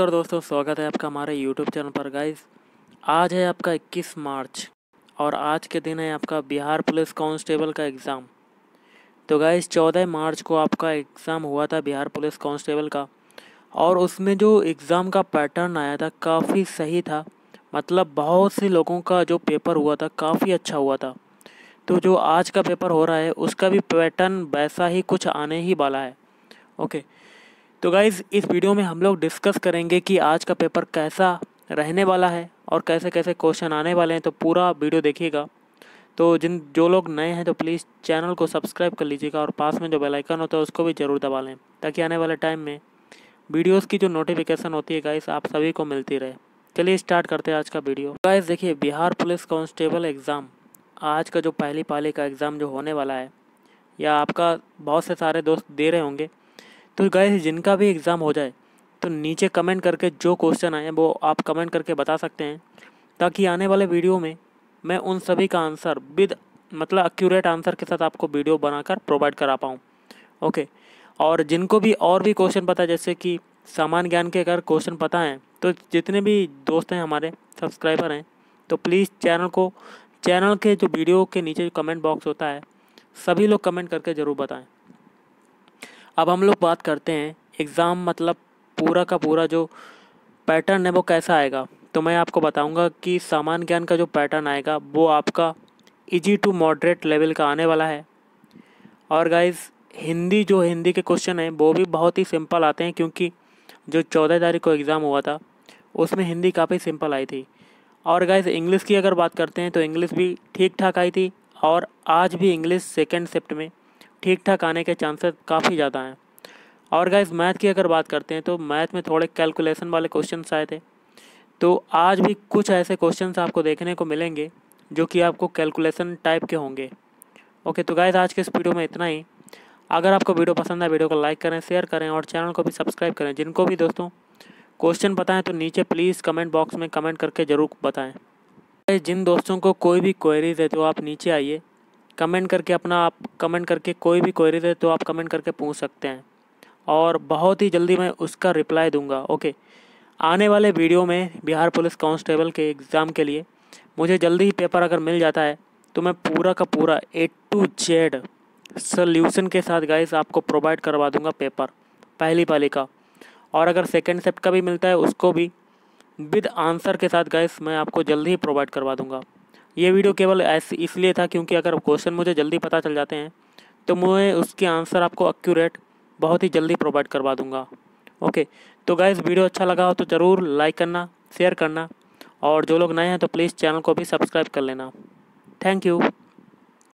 और दोस्तों, स्वागत है आपका हमारे यूट्यूब चैनल पर। गाइस आज है आपका 21 मार्च और आज के दिन है आपका बिहार पुलिस कांस्टेबल का एग्ज़ाम। तो गाइस 14 मार्च को आपका एग्ज़ाम हुआ था बिहार पुलिस कांस्टेबल का और उसमें जो एग्ज़ाम का पैटर्न आया था, काफ़ी सही था। मतलब बहुत से लोगों का जो पेपर हुआ था, काफ़ी अच्छा हुआ था। तो जो आज का पेपर हो रहा है, उसका भी पैटर्न वैसा ही कुछ आने ही वाला है। ओके तो गाइज़ इस वीडियो में हम लोग डिस्कस करेंगे कि आज का पेपर कैसा रहने वाला है और कैसे कैसे क्वेश्चन आने वाले हैं तो पूरा वीडियो देखिएगा। तो जिन, जो लोग नए हैं तो प्लीज़ चैनल को सब्सक्राइब कर लीजिएगा और पास में जो बेल आइकन होता है, उसको भी ज़रूर दबा लें, ताकि आने वाले टाइम में वीडियोस की जो नोटिफिकेशन होती है गाइस आप सभी को मिलती रहे। चलिए स्टार्ट करते हैं आज का वीडियो गाइस देखिए, बिहार पुलिस कांस्टेबल एग्ज़ाम आज का जो पहली पाली का एग्ज़ाम जो होने वाला है, या आपका बहुत से सारे दोस्त दे रहे होंगे तो गाइस जिनका भी एग्ज़ाम हो जाए तो नीचे कमेंट करके जो क्वेश्चन आए वो आप कमेंट करके बता सकते हैं। ताकि आने वाले वीडियो में मैं उन सभी का आंसर विद मतलब एक्यूरेट आंसर के साथ आपको वीडियो बनाकर प्रोवाइड करा पाऊँ। ओके और जिनको भी और भी क्वेश्चन पता जैसे कि सामान्य ज्ञान के अगर क्वेश्चन पता हैं तो जितने भी दोस्त हैं हमारे सब्सक्राइबर हैं तो प्लीज़ चैनल को चैनल के जो वीडियो के नीचे जो कमेंट बॉक्स होता है, सभी लोग कमेंट करके ज़रूर बताएँ। अब हम लोग बात करते हैं एग्ज़ाम मतलब पूरा का पूरा जो पैटर्न है वो कैसा आएगा। तो मैं आपको बताऊँगा कि सामान्य ज्ञान का जो पैटर्न आएगा, वो आपका इजी टू मॉडरेट लेवल का आने वाला है। और गाइस हिंदी जो हिंदी के क्वेश्चन हैं, वो भी बहुत ही सिंपल आते हैं क्योंकि जो चौदह तारीख को एग्ज़ाम हुआ था, उसमें हिंदी काफ़ी सिंपल आई थी। और गाइस इंग्लिश की अगर बात करते हैं तो इंग्लिश भी ठीक ठाक आई थी और आज भी इंग्लिश सेकेंड शिफ्ट में ठीक ठाक आने के चांसेस काफ़ी ज़्यादा हैं। और गाइज़ मैथ की अगर बात करते हैं तो मैथ में थोड़े कैलकुलेशन वाले क्वेश्चन आए थे। तो आज भी कुछ ऐसे क्वेश्चंस आपको देखने को मिलेंगे, जो कि आपको कैलकुलेशन टाइप के होंगे। ओके तो गाइज़ आज के इस वीडियो में इतना ही। अगर आपको वीडियो पसंद है वीडियो को लाइक करें शेयर करें, और चैनल को भी सब्सक्राइब करें। जिनको भी दोस्तों क्वेश्चन बताएँ तो नीचे प्लीज़ कमेंट बॉक्स में कमेंट करके ज़रूर बताएँ। जिन दोस्तों को कोई भी क्वेरीज है तो आप नीचे आइए। कमेंट करके अपना आप कमेंट करके कोई भी क्वेरी है तो आप कमेंट करके पूछ सकते हैं। और बहुत ही जल्दी मैं उसका रिप्लाई दूँगा ओके आने वाले वीडियो में बिहार पुलिस कांस्टेबल के एग्ज़ाम के लिए मुझे जल्दी ही पेपर अगर मिल जाता है तो मैं पूरा का पूरा ए टू जेड सल्यूशन के साथ गाइस आपको प्रोवाइड करवा दूँगा पेपर पहली पाली का। और अगर सेकेंड सेप्ट का भी मिलता है, उसको भी विद आंसर के साथ गाइस मैं आपको जल्दी ही प्रोवाइड करवा दूँगा। ये वीडियो केवल ऐसे इसलिए था क्योंकि अगर क्वेश्चन मुझे जल्दी पता चल जाते हैं तो मैं उसके आंसर आपको एक्यूरेट बहुत ही जल्दी प्रोवाइड करवा दूँगा। ओके तो गाइज़ वीडियो अच्छा लगा हो तो ज़रूर लाइक करना शेयर करना, और जो लोग नए हैं तो प्लीज़ चैनल को भी सब्सक्राइब कर लेना। Thank you